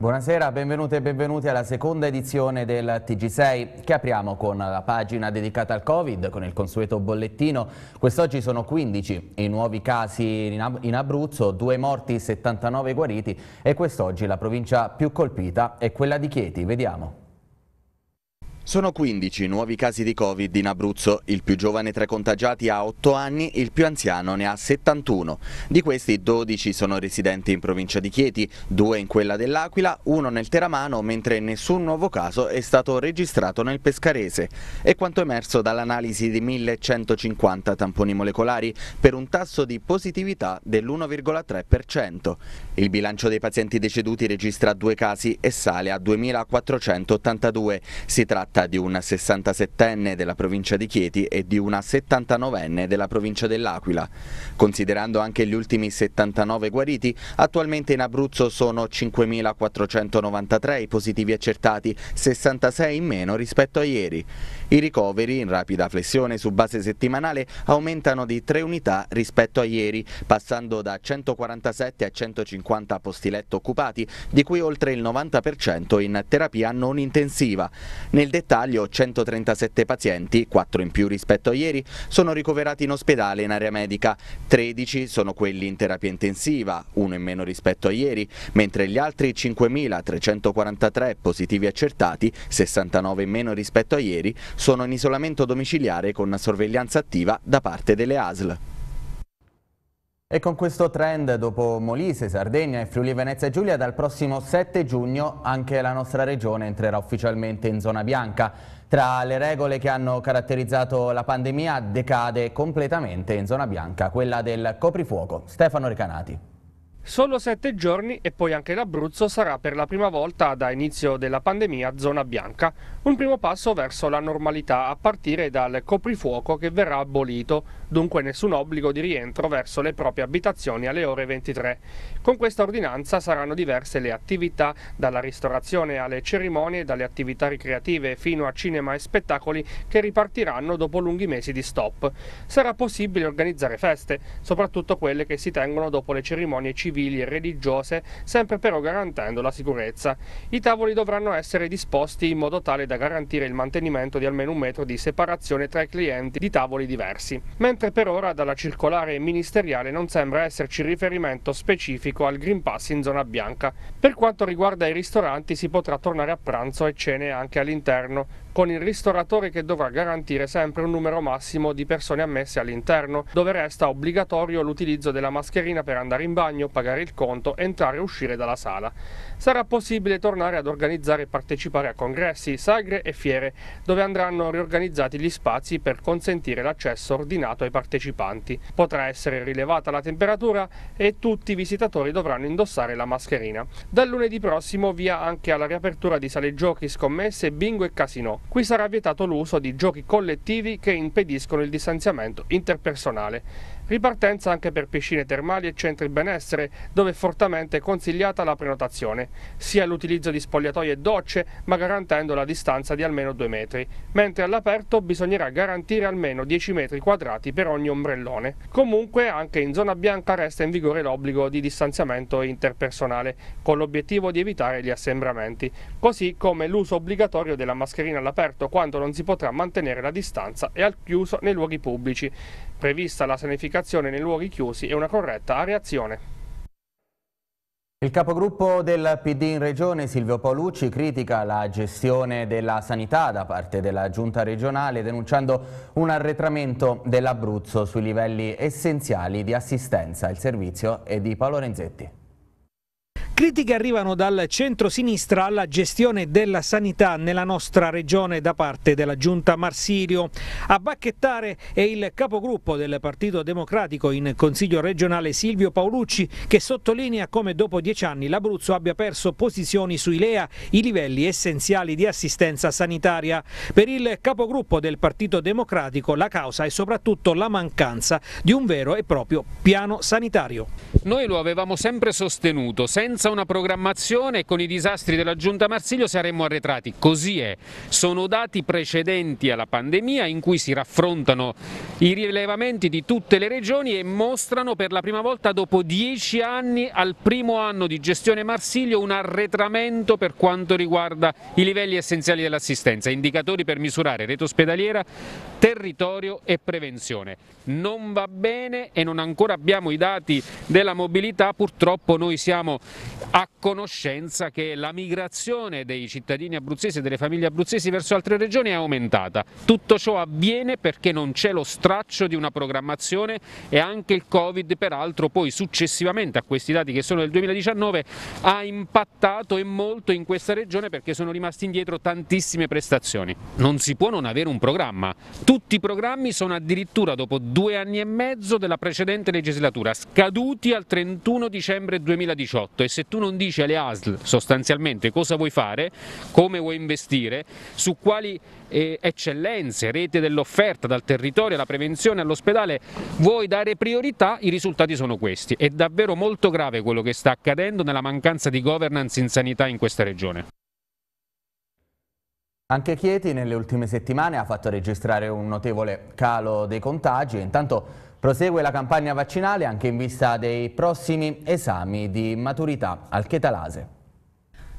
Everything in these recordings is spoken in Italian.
Buonasera, benvenute e benvenuti alla seconda edizione del TG6 che apriamo con la pagina dedicata al Covid con il consueto bollettino. Quest'oggi sono 15 i nuovi casi in Abruzzo, due morti, 79 guariti e quest'oggi la provincia più colpita è quella di Chieti. Vediamo. Sono 15 nuovi casi di Covid in Abruzzo, il più giovane tra i contagiati ha 8 anni, il più anziano ne ha 71. Di questi 12 sono residenti in provincia di Chieti, 2 in quella dell'Aquila, uno nel Teramano, mentre nessun nuovo caso è stato registrato nel Pescarese. È quanto emerso dall'analisi di 1150 tamponi molecolari per un tasso di positività dell'1,3%. Il bilancio dei pazienti deceduti registra due casi e sale a 2482. Si tratta tratta di un 67enne della provincia di Chieti e di una 79enne della provincia dell'Aquila. Considerando anche gli ultimi 79 guariti, attualmente in Abruzzo sono 5.493 i positivi accertati, 66 in meno rispetto a ieri. I ricoveri, in rapida flessione su base settimanale, aumentano di 3 unità rispetto a ieri, passando da 147 a 150 posti letto occupati, di cui oltre il 90% in terapia non intensiva. Nel dettaglio dettaglio 137 pazienti, 4 in più rispetto a ieri, sono ricoverati in ospedale in area medica, 13 sono quelli in terapia intensiva, 1 in meno rispetto a ieri, mentre gli altri 5.343 positivi accertati, 69 in meno rispetto a ieri, sono in isolamento domiciliare con sorveglianza attiva da parte delle ASL. E con questo trend, dopo Molise, Sardegna e Friuli Venezia Giulia, dal prossimo 7 giugno anche la nostra regione entrerà ufficialmente in zona bianca. Tra le regole che hanno caratterizzato la pandemia decade completamente in zona bianca quella del coprifuoco. Stefano Recanati. Solo sette giorni e poi anche l'Abruzzo sarà per la prima volta da inizio della pandemia zona bianca, un primo passo verso la normalità a partire dal coprifuoco che verrà abolito, dunque nessun obbligo di rientro verso le proprie abitazioni alle ore 23. Con questa ordinanza saranno diverse le attività, dalla ristorazione alle cerimonie, dalle attività ricreative fino a cinema e spettacoli che ripartiranno dopo lunghi mesi di stop. Sarà possibile organizzare feste, soprattutto quelle che si tengono dopo le cerimonie civili civili e religiose, sempre però garantendo la sicurezza. I tavoli dovranno essere disposti in modo tale da garantire il mantenimento di almeno un metro di separazione tra i clienti di tavoli diversi, mentre per ora dalla circolare ministeriale non sembra esserci riferimento specifico al Green Pass in zona bianca. Per quanto riguarda i ristoranti si potrà tornare a pranzo e cene anche all'interno, con il ristoratore che dovrà garantire sempre un numero massimo di persone ammesse all'interno, dove resta obbligatorio l'utilizzo della mascherina per andare in bagno, pagare il conto, entrare e uscire dalla sala. Sarà possibile tornare ad organizzare e partecipare a congressi, sagre e fiere, dove andranno riorganizzati gli spazi per consentire l'accesso ordinato ai partecipanti. Potrà essere rilevata la temperatura e tutti i visitatori dovranno indossare la mascherina. Dal lunedì prossimo via anche alla riapertura di sale giochi, scommesse, bingo e casino. Qui sarà vietato l'uso di giochi collettivi che impediscono il distanziamento interpersonale. Ripartenza anche per piscine termali e centri benessere, dove è fortemente consigliata la prenotazione, sia l'utilizzo di spogliatoi e docce, ma garantendo la distanza di almeno 2 metri, mentre all'aperto bisognerà garantire almeno 10 metri quadrati per ogni ombrellone. Comunque anche in zona bianca resta in vigore l'obbligo di distanziamento interpersonale, con l'obiettivo di evitare gli assembramenti, così come l'uso obbligatorio della mascherina all'aperto quando non si potrà mantenere la distanza e al chiuso nei luoghi pubblici prevista la sanificazione nei luoghi chiusi e una corretta areazione. Il capogruppo del PD in Regione, Silvio Paolucci, critica la gestione della sanità da parte della giunta regionale denunciando un arretramento dell'Abruzzo sui livelli essenziali di assistenza. Il servizio è di Paolo Renzetti. Critiche arrivano dal centro-sinistra alla gestione della sanità nella nostra regione da parte della giunta Marsirio. A bacchettare è il capogruppo del Partito Democratico in Consiglio regionale Silvio Paolucci che sottolinea come dopo dieci anni l'Abruzzo abbia perso posizioni sui LEA, i livelli essenziali di assistenza sanitaria. Per il capogruppo del Partito Democratico la causa è soprattutto la mancanza di un vero e proprio piano sanitario. Noi lo avevamo sempre sostenuto, senza una programmazione con i disastri della giunta Marsiglio saremmo arretrati. Così è. Sono dati precedenti alla pandemia in cui si raffrontano i rilevamenti di tutte le regioni e mostrano per la prima volta dopo dieci anni al primo anno di gestione Marsiglio un arretramento per quanto riguarda i livelli essenziali dell'assistenza, indicatori per misurare rete ospedaliera, territorio e prevenzione. Non va bene e non ancora abbiamo i dati della mobilità, purtroppo noi siamo a conoscenza che la migrazione dei cittadini abruzzesi e delle famiglie abruzzesi verso altre regioni è aumentata. Tutto ciò avviene perché non c'è lo straccio di una programmazione e anche il Covid peraltro poi successivamente a questi dati che sono del 2019 ha impattato e molto in questa regione perché sono rimasti indietro tantissime prestazioni. Non si può non avere un programma, tutti i programmi sono addirittura dopo due anni e mezzo della precedente legislatura, scaduti al 31 dicembre 2018 e se tu non dici alle ASL sostanzialmente cosa vuoi fare, come vuoi investire, su quali eh, eccellenze, rete dell'offerta, dal territorio alla prevenzione all'ospedale, vuoi dare priorità, i risultati sono questi. È davvero molto grave quello che sta accadendo nella mancanza di governance in sanità in questa regione. Anche Chieti nelle ultime settimane ha fatto registrare un notevole calo dei contagi intanto prosegue la campagna vaccinale anche in vista dei prossimi esami di maturità al Chetalase.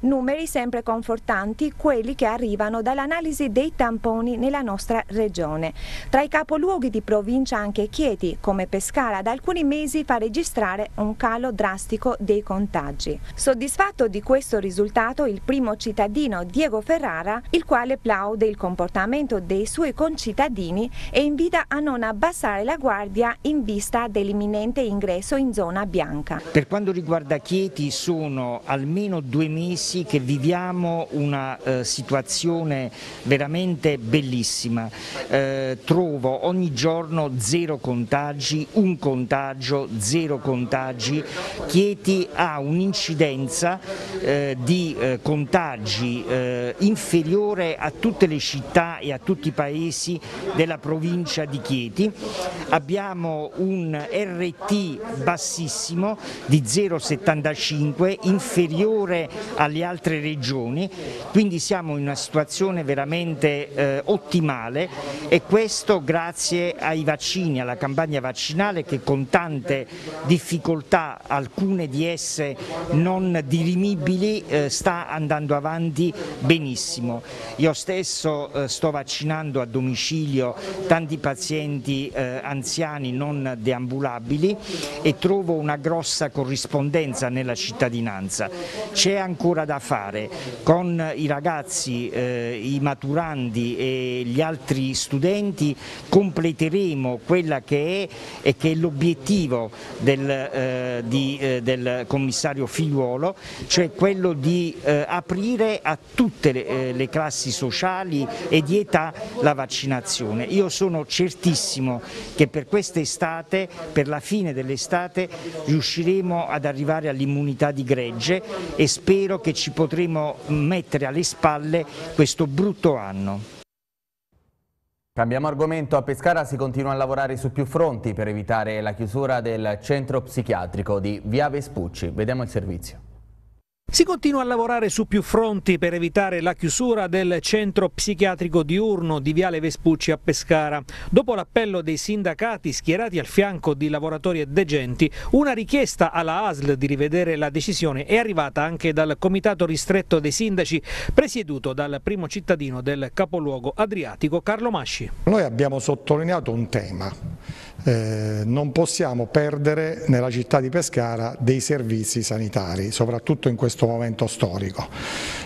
Numeri sempre confortanti quelli che arrivano dall'analisi dei tamponi nella nostra regione. Tra i capoluoghi di provincia anche Chieti, come Pescara, da alcuni mesi fa registrare un calo drastico dei contagi. Soddisfatto di questo risultato il primo cittadino Diego Ferrara, il quale plaude il comportamento dei suoi concittadini e invita a non abbassare la guardia in vista dell'imminente ingresso in zona bianca. Per quanto riguarda Chieti sono almeno due mesi mesi che viviamo una eh, situazione veramente bellissima. Eh, trovo ogni giorno zero contagi, un contagio, zero contagi. Chieti ha un'incidenza eh, di eh, contagi eh, inferiore a tutte le città e a tutti i paesi della provincia di Chieti. Abbiamo un RT bassissimo di 0,75 inferiore alle altre regioni, quindi siamo in una situazione veramente eh, ottimale e questo grazie ai vaccini, alla campagna vaccinale che con tante difficoltà, alcune di esse non dirimibili, eh, sta andando avanti benissimo. Io stesso eh, sto vaccinando a domicilio tanti pazienti eh, anziani non deambulabili e trovo una grossa corrispondenza nella cittadinanza. C'è ancora da da fare con i ragazzi, eh, i maturandi e gli altri studenti completeremo quella che è e che è l'obiettivo del, eh, eh, del, commissario Figliuolo, cioè quello di eh, aprire a tutte le, eh, le classi sociali e di età la vaccinazione. Io sono certissimo che per quest'estate, per la fine dell'estate, riusciremo ad arrivare all'immunità di gregge e spero che ci potremo mettere alle spalle questo brutto anno. Cambiamo argomento, a Pescara si continua a lavorare su più fronti per evitare la chiusura del centro psichiatrico di Via Vespucci. Vediamo il servizio. Si continua a lavorare su più fronti per evitare la chiusura del centro psichiatrico diurno di Viale Vespucci a Pescara. Dopo l'appello dei sindacati schierati al fianco di lavoratori e degenti, una richiesta alla ASL di rivedere la decisione è arrivata anche dal comitato ristretto dei sindaci presieduto dal primo cittadino del capoluogo adriatico Carlo Masci. Noi abbiamo sottolineato un tema eh, non possiamo perdere nella città di Pescara dei servizi sanitari, soprattutto in questo momento storico.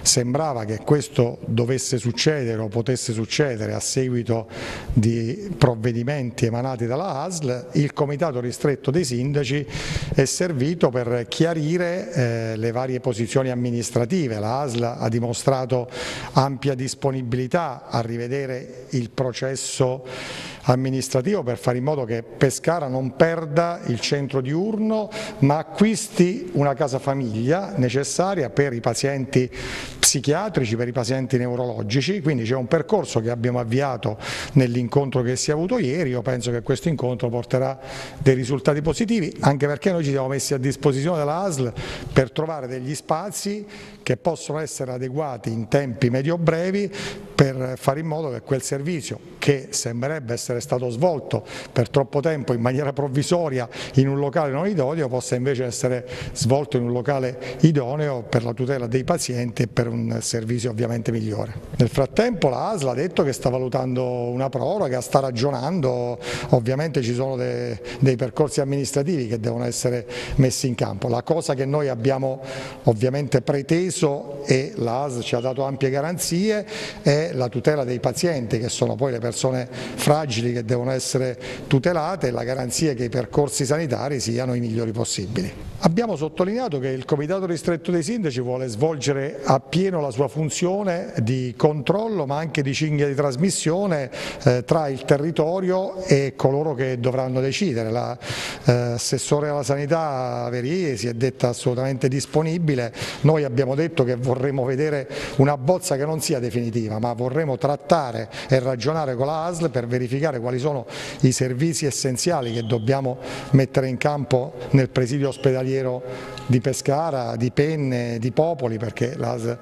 Sembrava che questo dovesse succedere o potesse succedere a seguito di provvedimenti emanati dalla ASL, il comitato ristretto dei sindaci è servito per chiarire eh, le varie posizioni amministrative, la ASL ha dimostrato ampia disponibilità a rivedere il processo amministrativo per fare in modo che Pescara non perda il centro diurno ma acquisti una casa famiglia necessaria per i pazienti psichiatrici, per i pazienti neurologici, quindi c'è un percorso che abbiamo avviato nell'incontro che si è avuto ieri, io penso che questo incontro porterà dei risultati positivi anche perché noi ci siamo messi a disposizione della ASL per trovare degli spazi che possono essere adeguati in tempi medio-brevi per fare in modo che quel servizio che sembrerebbe essere stato svolto per troppo tempo in maniera provvisoria in un locale non idoneo possa invece essere svolto in un locale idoneo per la tutela dei pazienti e per un servizio ovviamente migliore. Nel frattempo la ASL ha detto che sta valutando una proroga, sta ragionando, ovviamente ci sono dei, dei percorsi amministrativi che devono essere messi in campo. La cosa che noi abbiamo ovviamente preteso e l'AS ci ha dato ampie garanzie è la tutela dei pazienti che sono poi le persone fragili che devono essere tutelate e la garanzia che i percorsi sanitari siano i migliori possibili. Abbiamo sottolineato che il Comitato Ristretto dei Sindaci vuole svolgere appieno la sua funzione di controllo ma anche di cinghia di trasmissione eh, tra il territorio e coloro che dovranno decidere. L'assessore eh, alla sanità Verie si è detta assolutamente disponibile, noi abbiamo detto che vorremmo vedere una bozza che non sia definitiva, ma vorremmo trattare e ragionare con la ASL per verificare quali sono i servizi essenziali che dobbiamo mettere in campo nel presidio ospedaliero di Pescara, di Penne, di Popoli, perché l'ASL eh,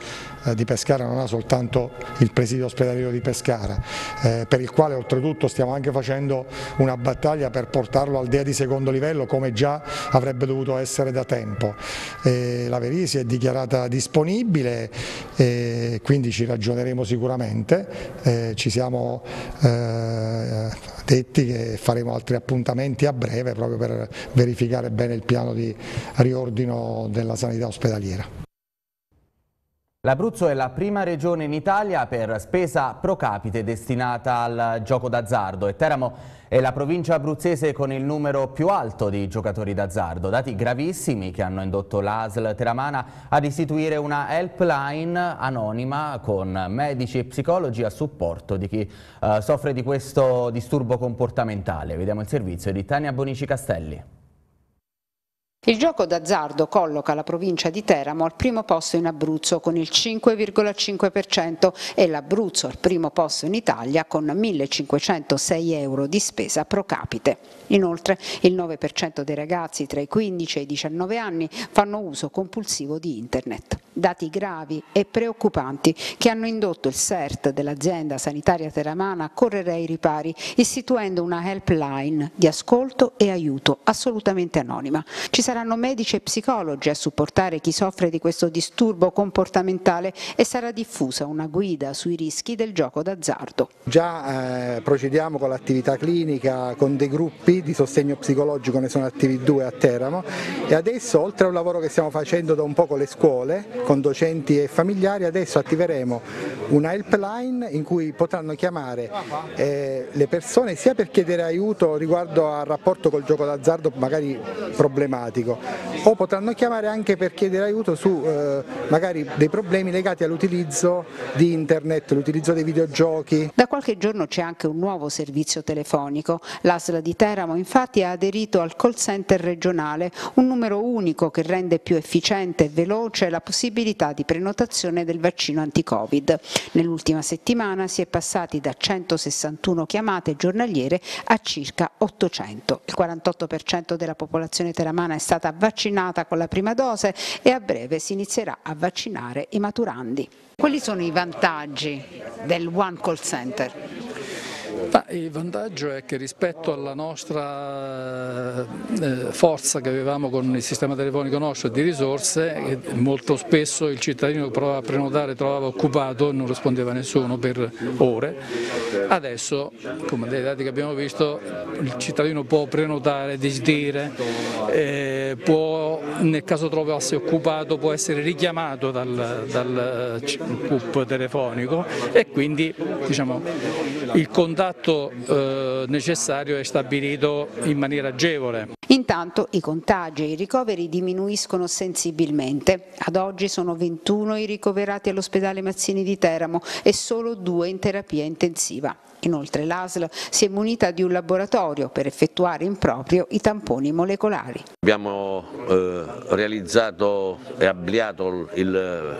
di Pescara non ha soltanto il presidio ospedaliero di Pescara, eh, per il quale oltretutto stiamo anche facendo una battaglia per portarlo al DEA di secondo livello come già avrebbe dovuto essere da tempo. Eh, la Veri si è dichiarata disponibile, eh, quindi ci ragioneremo sicuramente, eh, ci siamo eh, detti che faremo altri appuntamenti a breve proprio per verificare bene il piano di riordino della sanità ospedaliera. L'Abruzzo è la prima regione in Italia per spesa pro capite destinata al gioco d'azzardo e Teramo è la provincia abruzzese con il numero più alto di giocatori d'azzardo, dati gravissimi che hanno indotto l'ASL teramana ad istituire una helpline anonima con medici e psicologi a supporto di chi eh, soffre di questo disturbo comportamentale. Vediamo il servizio di Tania Bonici Castelli. Il gioco d'azzardo colloca la provincia di Teramo al primo posto in Abruzzo con il 5,5% e l'Abruzzo al primo posto in Italia con 1.506 euro di spesa pro capite. Inoltre il 9% dei ragazzi tra i 15 e i 19 anni fanno uso compulsivo di Internet. Dati gravi e preoccupanti che hanno indotto il CERT dell'azienda sanitaria teramana a correre ai ripari istituendo una helpline di ascolto e aiuto assolutamente anonima. Ci saranno medici e psicologi a supportare chi soffre di questo disturbo comportamentale e sarà diffusa una guida sui rischi del gioco d'azzardo. Già eh, procediamo con l'attività clinica con dei gruppi di sostegno psicologico, ne sono attivi due a Teramo e adesso oltre a un lavoro che stiamo facendo da un po' con le scuole, con docenti e familiari, adesso attiveremo una helpline in cui potranno chiamare eh, le persone sia per chiedere aiuto riguardo al rapporto col gioco d'azzardo magari problematico, o potranno chiamare anche per chiedere aiuto su eh, magari dei problemi legati all'utilizzo di internet, l'utilizzo dei videogiochi. Da qualche giorno c'è anche un nuovo servizio telefonico. L'ASL di Teramo infatti ha aderito al call center regionale, un numero unico che rende più efficiente e veloce la possibilità di prenotazione del vaccino anti-Covid. Nell'ultima settimana si è passati da 161 chiamate giornaliere a circa 800. Il 48% della popolazione teramana è stata vaccinata con la prima dose e a breve si inizierà a vaccinare i maturandi. Quali sono i vantaggi del One Call Center? Ma il vantaggio è che rispetto alla nostra eh, forza che avevamo con il sistema telefonico nostro di risorse, molto spesso il cittadino che provava a prenotare trovava occupato e non rispondeva nessuno per ore. Adesso, come dai dati che abbiamo visto, il cittadino può prenotare, disdire, eh, può, nel caso trovasse occupato può essere richiamato dal, dal CUP telefonico e quindi diciamo, il contatto l'impatto eh, necessario è stabilito in maniera agevole. Intanto i contagi e i ricoveri diminuiscono sensibilmente. Ad oggi sono 21 i ricoverati all'ospedale Mazzini di Teramo e solo due in terapia intensiva. Inoltre l'ASL si è munita di un laboratorio per effettuare in proprio i tamponi molecolari. Abbiamo eh, realizzato e ampliato il,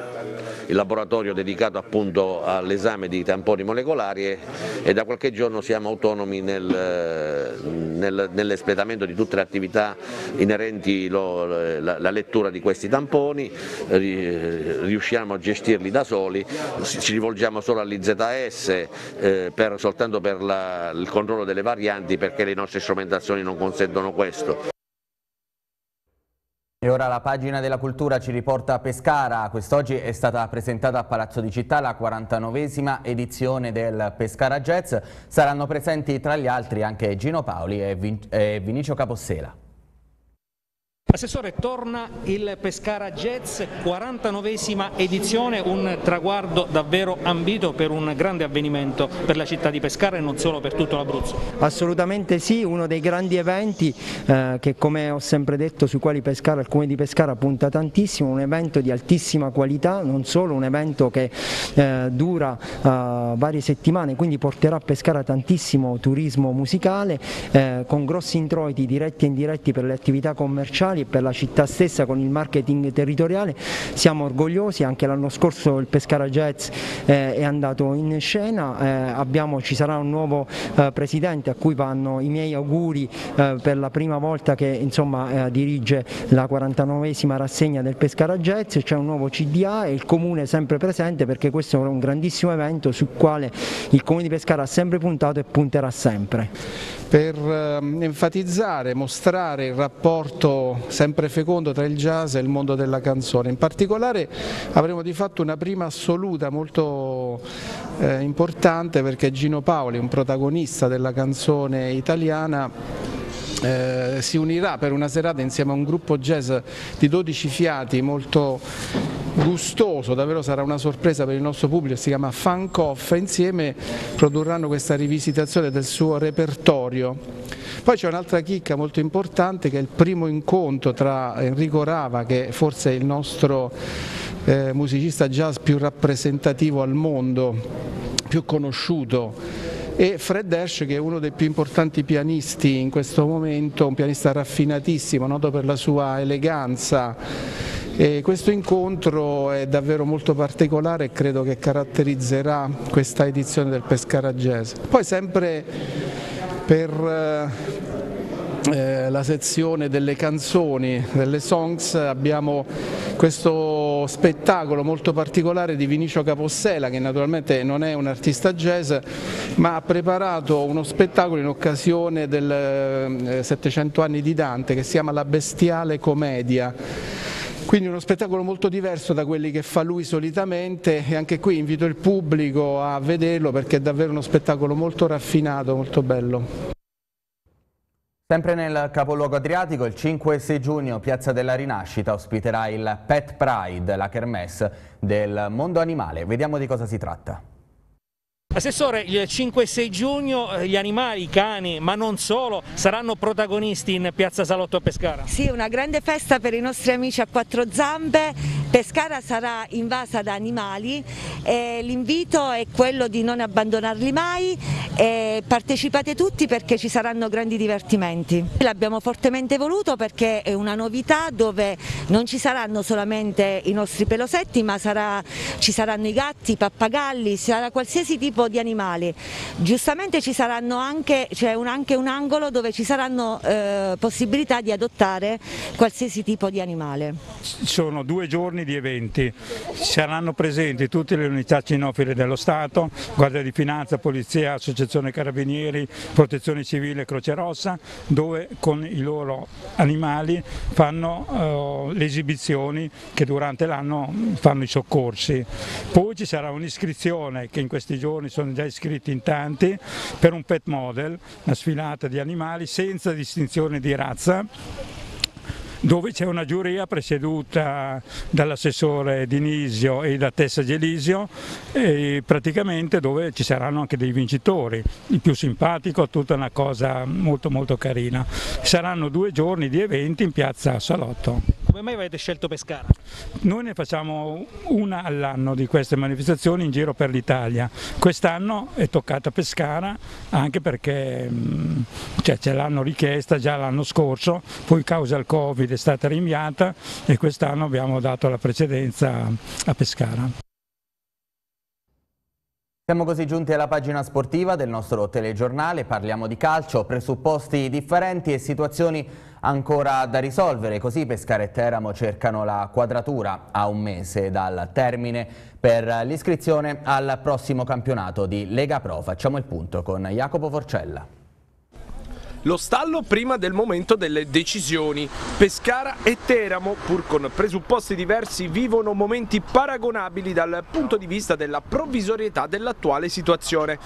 il, laboratorio dedicato appunto all'esame di tamponi molecolari e, e, da qualche giorno siamo autonomi nel, nel, nell'espletamento di tutte le attività inerenti alla lettura di questi tamponi, riusciamo a gestirli da soli, ci rivolgiamo solo all'IZS eh, per soltanto per la, il controllo delle varianti perché le nostre strumentazioni non consentono questo. E ora la pagina della cultura ci riporta a Pescara. Quest'oggi è stata presentata a Palazzo di Città la 49esima edizione del Pescara Jazz. Saranno presenti tra gli altri anche Gino Paoli e, Vin e Vinicio Capossela. Assessore, torna il Pescara Jazz, 49esima edizione, un traguardo davvero ambito per un grande avvenimento per la città di Pescara e non solo per tutto l'Abruzzo. Assolutamente sì, uno dei grandi eventi eh, che come ho sempre detto sui quali Pescara, il Comune di Pescara punta tantissimo, un evento di altissima qualità, non solo un evento che eh, dura eh, varie settimane, quindi porterà a Pescara tantissimo turismo musicale eh, con grossi introiti diretti e indiretti per le attività commerciali per la città stessa con il marketing territoriale, siamo orgogliosi, anche l'anno scorso il Pescara Jazz eh, è andato in scena, eh, abbiamo, ci sarà un nuovo eh, presidente a cui vanno i miei auguri eh, per la prima volta che insomma, eh, dirige la 49esima rassegna del Pescara Jazz, c'è un nuovo CDA e il comune è sempre presente perché questo è un grandissimo evento sul quale il comune di Pescara ha sempre puntato e punterà sempre per ehm, enfatizzare, mostrare il rapporto sempre fecondo tra il jazz e il mondo della canzone. In particolare avremo di fatto una prima assoluta molto eh, importante perché Gino Paoli, un protagonista della canzone italiana, eh, si unirà per una serata insieme a un gruppo jazz di 12 fiati molto gustoso, davvero sarà una sorpresa per il nostro pubblico, si chiama Funk Off insieme produrranno questa rivisitazione del suo repertorio. Poi c'è un'altra chicca molto importante che è il primo incontro tra Enrico Rava, che forse è il nostro eh, musicista jazz più rappresentativo al mondo, più conosciuto, e Fred Hersch che è uno dei più importanti pianisti in questo momento, un pianista raffinatissimo, noto per la sua eleganza. E questo incontro è davvero molto particolare e credo che caratterizzerà questa edizione del Pescara Jazz. Poi sempre per eh, eh, la sezione delle canzoni, delle songs, abbiamo questo spettacolo molto particolare di Vinicio Capossela che naturalmente non è un artista jazz ma ha preparato uno spettacolo in occasione del eh, 700 anni di Dante che si chiama La bestiale commedia quindi uno spettacolo molto diverso da quelli che fa lui solitamente e anche qui invito il pubblico a vederlo perché è davvero uno spettacolo molto raffinato, molto bello. Sempre nel capoluogo adriatico, il 5 e 6 giugno Piazza della Rinascita ospiterà il Pet Pride, la kermesse del mondo animale. Vediamo di cosa si tratta. Assessore, il 5 e 6 giugno eh, gli animali, i cani, ma non solo, saranno protagonisti in piazza Salotto a Pescara? Sì, una grande festa per i nostri amici a quattro zampe, Pescara sarà invasa da animali e l'invito è quello di non abbandonarli mai e partecipate tutti perché ci saranno grandi divertimenti. L'abbiamo fortemente voluto perché è una novità dove non ci saranno solamente i nostri pelosetti ma sarà, ci saranno i gatti, i pappagalli, sarà qualsiasi tipo di animali. Giustamente ci saranno anche, c'è un, anche un angolo dove ci saranno eh, possibilità di adottare qualsiasi tipo di animale. Sono due giorni di eventi, saranno presenti tutte le unità cinofile dello Stato, Guardia di Finanza, Polizia, Associazione Carabinieri, Protezione Civile, Croce Rossa, dove con i loro animali fanno uh, le esibizioni che durante l'anno fanno i soccorsi. Poi ci sarà un'iscrizione che in questi giorni sono già iscritti in tanti per un pet model, una sfilata di animali senza distinzione di razza dove c'è una giuria presieduta dall'assessore Dinisio e da Tessa Gelisio e praticamente dove ci saranno anche dei vincitori, il più simpatico, tutta una cosa molto molto carina. Saranno due giorni di eventi in piazza Salotto. Come mai avete scelto Pescara? Noi ne facciamo una all'anno di queste manifestazioni in giro per l'Italia. Quest'anno è toccata Pescara anche perché mm, cioè, ce l'hanno richiesta già l'anno scorso, poi causa il Covid è stata rinviata e quest'anno abbiamo dato la precedenza a Pescara. Siamo così giunti alla pagina sportiva del nostro telegiornale, parliamo di calcio, presupposti differenti e situazioni ancora da risolvere, così Pescara e Teramo cercano la quadratura a un mese dal termine per l'iscrizione al prossimo campionato di Lega Pro. Facciamo il punto con Jacopo Forcella. Lo stallo prima del momento delle decisioni. Pescara e Teramo, pur con presupposti diversi, vivono momenti paragonabili dal punto di vista della provvisorietà dell'attuale situazione.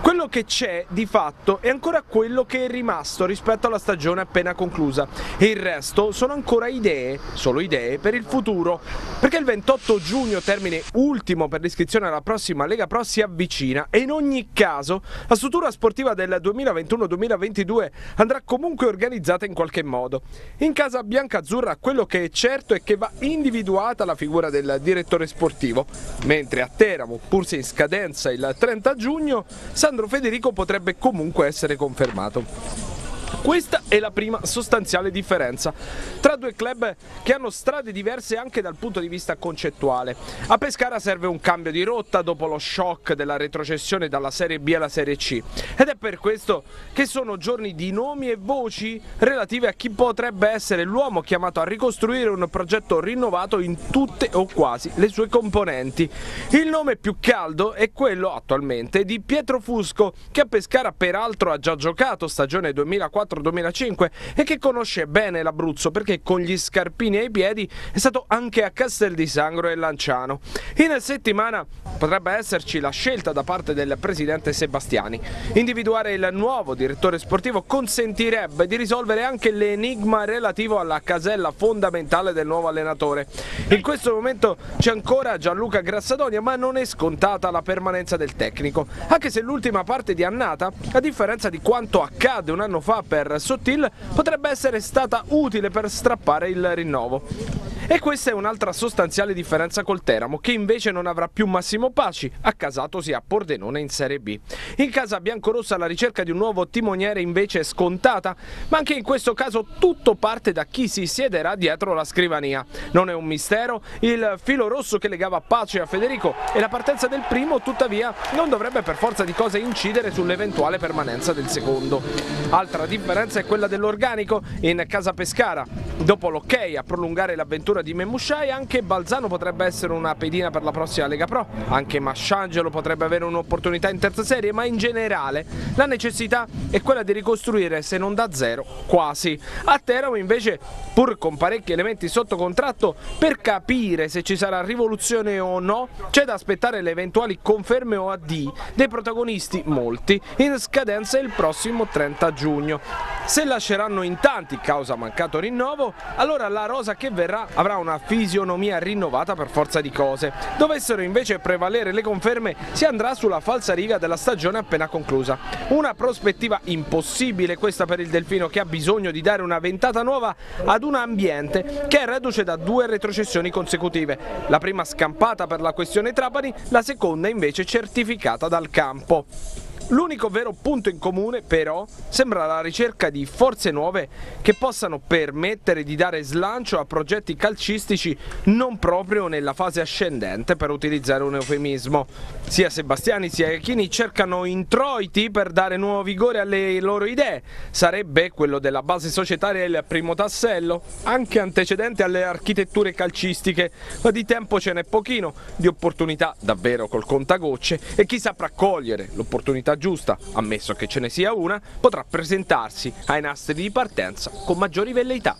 Quello che c'è di fatto è ancora quello che è rimasto rispetto alla stagione appena conclusa e il resto sono ancora idee, solo idee per il futuro, perché il 28 giugno, termine ultimo per l'iscrizione alla prossima Lega Pro, si avvicina e in ogni caso la struttura sportiva del 2021-2022 andrà comunque organizzata in qualche modo. In casa bianca-azzurra quello che è certo è che va individuata la figura del direttore sportivo, mentre a Teramo, pur se in scadenza il 30 giugno, Sandro Federico potrebbe comunque essere confermato. Questa è la prima sostanziale differenza tra due club che hanno strade diverse anche dal punto di vista concettuale. A Pescara serve un cambio di rotta dopo lo shock della retrocessione dalla Serie B alla Serie C ed è per questo che sono giorni di nomi e voci relative a chi potrebbe essere l'uomo chiamato a ricostruire un progetto rinnovato in tutte o quasi le sue componenti. Il nome più caldo è quello attualmente di Pietro Fusco che a Pescara peraltro ha già giocato stagione 2004 2004-2005 e che conosce bene l'Abruzzo perché con gli scarpini ai piedi è stato anche a Castel di Sangro e Lanciano. In settimana potrebbe esserci la scelta da parte del presidente Sebastiani. Individuare il nuovo direttore sportivo consentirebbe di risolvere anche l'enigma relativo alla casella fondamentale del nuovo allenatore. In questo momento c'è ancora Gianluca Grassadonia ma non è scontata la permanenza del tecnico, anche se l'ultima parte di annata, a differenza di quanto accade un anno fa per Sottil potrebbe essere stata utile per strappare il rinnovo. E questa è un'altra sostanziale differenza col Teramo, che invece non avrà più Massimo Paci, accasatosi a Pordenone in Serie B. In casa biancorossa la ricerca di un nuovo timoniere invece è scontata, ma anche in questo caso tutto parte da chi si siederà dietro la scrivania. Non è un mistero il filo rosso che legava Paci a Federico e la partenza del primo tuttavia non dovrebbe per forza di cose incidere sull'eventuale permanenza del secondo. Altra differenza è quella dell'organico in casa Pescara. Dopo l'ok a prolungare l'avventura di Memushai, anche Balzano potrebbe essere una pedina per la prossima Lega Pro, anche Masciangelo potrebbe avere un'opportunità in terza serie, ma in generale la necessità è quella di ricostruire se non da zero, quasi. A Teramo invece, pur con parecchi elementi sotto contratto, per capire se ci sarà rivoluzione o no, c'è da aspettare le eventuali conferme o AD dei protagonisti, molti, in scadenza il prossimo 30 giugno. Se lasceranno in tanti causa mancato rinnovo, allora la rosa che verrà avrà una fisionomia rinnovata per forza di cose. Dovessero invece prevalere le conferme, si andrà sulla falsa riga della stagione appena conclusa. Una prospettiva impossibile questa per il Delfino che ha bisogno di dare una ventata nuova ad un ambiente che è reduce da due retrocessioni consecutive. La prima scampata per la questione Trapani, la seconda invece certificata dal campo. L'unico vero punto in comune però sembra la ricerca di forze nuove che possano permettere di dare slancio a progetti calcistici non proprio nella fase ascendente per utilizzare un eufemismo. Sia Sebastiani sia Iachini cercano introiti per dare nuovo vigore alle loro idee. Sarebbe quello della base societaria il primo tassello, anche antecedente alle architetture calcistiche, ma di tempo ce n'è pochino, di opportunità davvero col contagocce e chi saprà cogliere l'opportunità giusta, ammesso che ce ne sia una, potrà presentarsi ai nastri di partenza con maggiori velleità.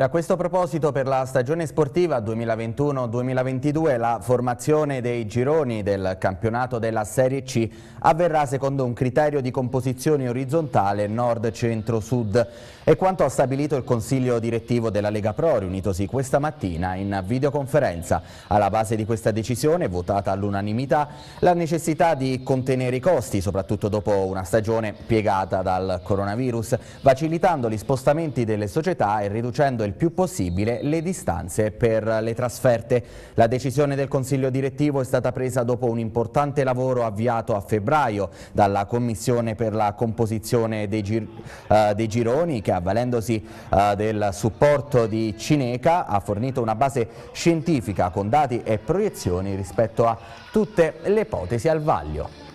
E a questo proposito per la stagione sportiva 2021-2022 la formazione dei gironi del campionato della Serie C avverrà secondo un criterio di composizione orizzontale nord-centro-sud e quanto ha stabilito il Consiglio direttivo della Lega Pro riunitosi questa mattina in videoconferenza. Alla base di questa decisione, votata all'unanimità, la necessità di contenere i costi, soprattutto dopo una stagione piegata dal coronavirus, facilitando gli spostamenti delle società e riducendo il il più possibile le distanze per le trasferte. La decisione del Consiglio direttivo è stata presa dopo un importante lavoro avviato a febbraio dalla Commissione per la composizione dei, gir uh, dei gironi che avvalendosi uh, del supporto di Cineca ha fornito una base scientifica con dati e proiezioni rispetto a tutte le ipotesi al vaglio.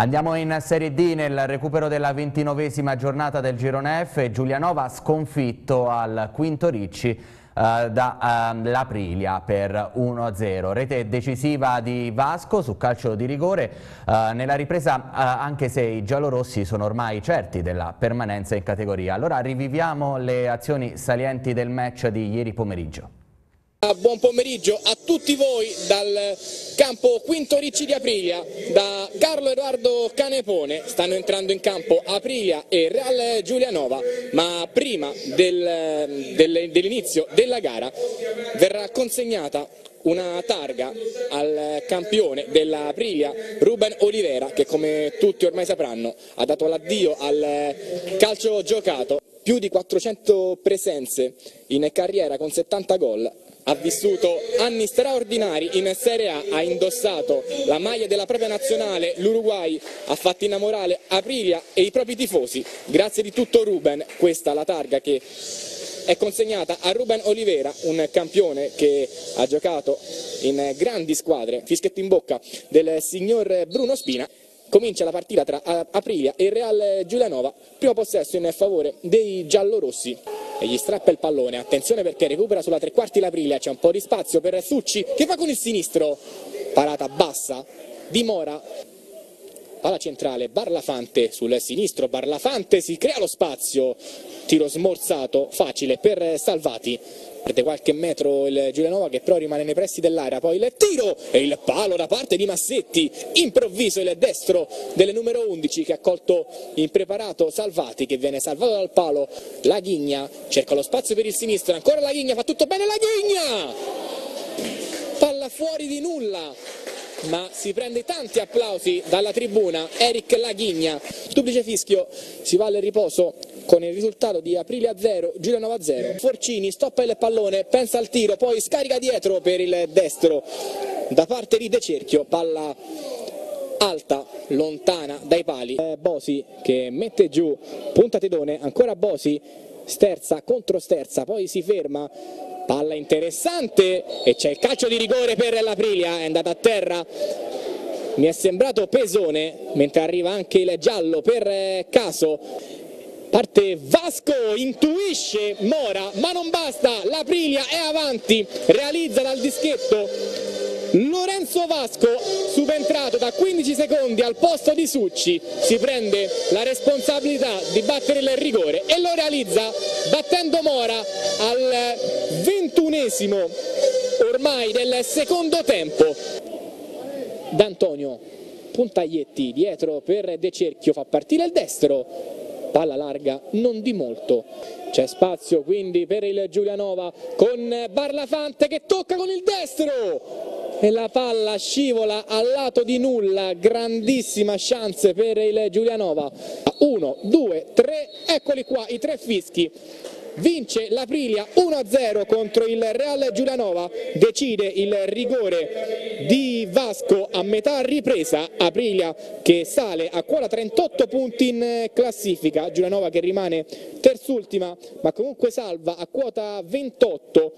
Andiamo in Serie D nel recupero della ventinovesima giornata del Girone F. Giulianova sconfitto al quinto Ricci Uh, da uh, l'Aprilia per 1-0. Rete decisiva di Vasco su calcio di rigore uh, nella ripresa anche se i giallorossi sono ormai certi della permanenza in categoria. Allora riviviamo le azioni salienti del match di ieri pomeriggio. Buon pomeriggio a tutti voi dal campo Quinto Ricci di Aprilia, da Carlo Edoardo Canepone. Stanno entrando in campo Aprilia e Real Giulianova, ma prima del, del, dell'inizio della gara verrà consegnata una targa al campione della Aprilia, Ruben Olivera, che come tutti ormai sapranno ha dato l'addio al calcio giocato, più di 400 presenze in carriera con 70 gol ha vissuto anni straordinari in Serie A, ha indossato la maglia della propria nazionale, l'Uruguay ha fatto innamorare Aprilia e i propri tifosi. Grazie di tutto Ruben, questa la targa che è consegnata a Ruben Olivera, un campione che ha giocato in grandi squadre, fischetto in bocca del signor Bruno Spina. Comincia la partita tra Aprilia e Real Giulianova, primo possesso in favore dei giallorossi. E gli strappa il pallone, attenzione perché recupera sulla tre quarti l'Aprilia, c'è un po' di spazio per Succi che fa con il sinistro, parata bassa di Mora, palla centrale, Barlafante sul sinistro, Barlafante si crea lo spazio, tiro smorzato, facile per Salvati, perde qualche metro il Giulianova che però rimane nei pressi dell'area, poi il tiro e il palo da parte di Massetti, improvviso il destro del numero 11 che ha colto impreparato Salvati che viene salvato dal palo, la Ghigna cerca lo spazio per il sinistro, ancora la Ghigna, fa tutto bene la Ghigna! Palla fuori di nulla, ma si prende tanti applausi dalla tribuna, Eric Laghigna, duplice fischio, si va al riposo con il risultato di Aprilia 0, Giulianova 0. Forcini stoppa il pallone, pensa al tiro, poi scarica dietro per il destro da parte di De Cerchio, palla alta, lontana dai pali. Eh, Bosi che mette giù, punta ancora Bosi, sterza contro sterza, poi si ferma, palla interessante e c'è il calcio di rigore per l'Aprilia, è andata a terra mi è sembrato pesone mentre arriva anche il giallo per eh, Caso Parte Vasco, intuisce Mora, ma non basta, l'Aprilia è avanti, realizza dal dischetto. Lorenzo Vasco, subentrato da 15 secondi al posto di Succi, si prende la responsabilità di battere il rigore e lo realizza battendo Mora al ventunesimo ormai del secondo tempo. D'Antonio, puntaglietti dietro per De Cerchio, fa partire il destro, palla larga non di molto. C'è spazio quindi per il Giulianova con Barlafante che tocca con il destro. E la palla scivola al lato di nulla. Grandissima chance per il Giulianova. 1, 2, 3 eccoli qua i tre fischi vince l'Aprilia 1-0 contro il Real Giulianova, decide il rigore di Vasco a metà ripresa, Aprilia che sale a quota 38 punti in classifica, Giulianova che rimane terzultima ma comunque salva a quota 28.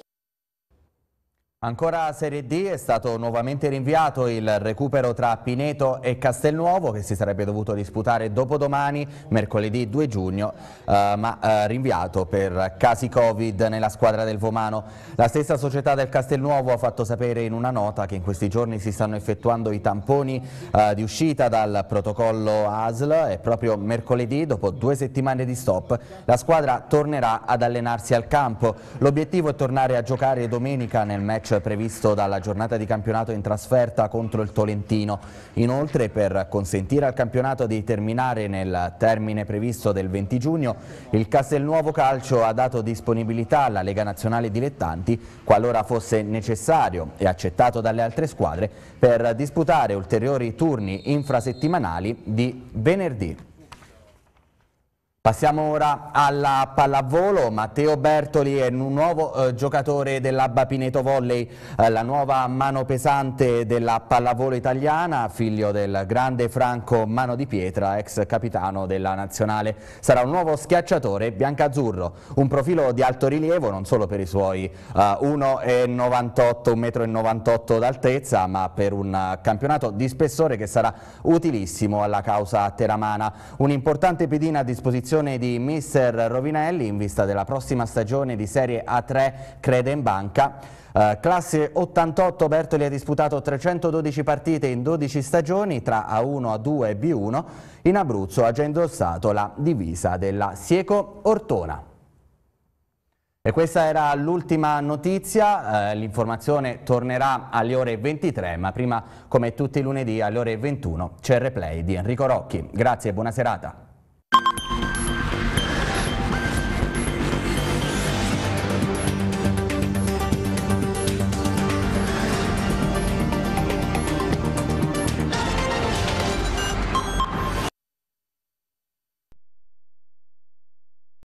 Ancora Serie D è stato nuovamente rinviato il recupero tra Pineto e Castelnuovo che si sarebbe dovuto disputare dopodomani, mercoledì 2 giugno, eh, ma eh, rinviato per casi Covid nella squadra del Vomano. La stessa società del Castelnuovo ha fatto sapere in una nota che in questi giorni si stanno effettuando i tamponi eh, di uscita dal protocollo ASL e proprio mercoledì, dopo due settimane di stop, la squadra tornerà ad allenarsi al campo. L'obiettivo è tornare a giocare domenica nel match previsto dalla giornata di campionato in trasferta contro il Tolentino. Inoltre per consentire al campionato di terminare nel termine previsto del 20 giugno, il Castelnuovo Calcio ha dato disponibilità alla Lega Nazionale Dilettanti qualora fosse necessario e accettato dalle altre squadre per disputare ulteriori turni infrasettimanali di venerdì. Passiamo ora alla pallavolo, Matteo Bertoli è un nuovo eh, giocatore dell'Abba Pineto Volley, eh, la nuova mano pesante della pallavolo italiana, figlio del grande Franco Mano di Pietra, ex capitano della nazionale. Sarà un nuovo schiacciatore biancazzurro, un profilo di alto rilievo non solo per i suoi uh, 1,98 1,98 m d'altezza, ma per un campionato di spessore che sarà utilissimo alla causa teramana. Un'importante pedina a disposizione posizione di mister Rovinelli in vista della prossima stagione di Serie A3 Crede in Banca. Uh, classe 88 Bertoli ha disputato 312 partite in 12 stagioni tra A1, A2 e B1. In Abruzzo ha già indossato la divisa della Sieco Ortona. E questa era l'ultima notizia, eh, l'informazione tornerà alle ore 23, ma prima come tutti i lunedì alle ore 21 c'è il replay di Enrico Rocchi. Grazie e buona serata.